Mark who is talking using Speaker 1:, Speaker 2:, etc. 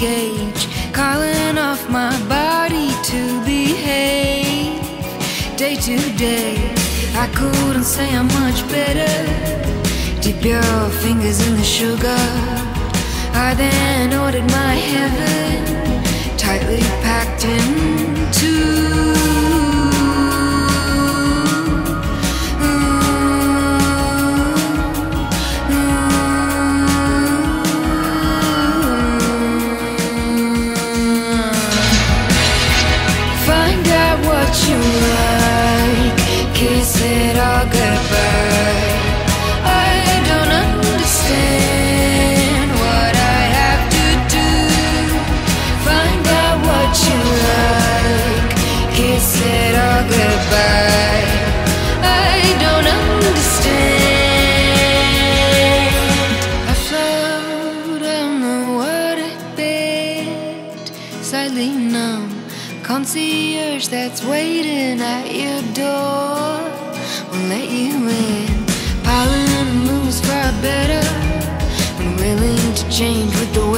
Speaker 1: calling off my body to behave. Day to day, I couldn't say I'm much better. Dip your fingers in the sugar. I then ordered my slightly numb. Concierge that's waiting at your door will let you in. Pollen moves far better and willing to change with the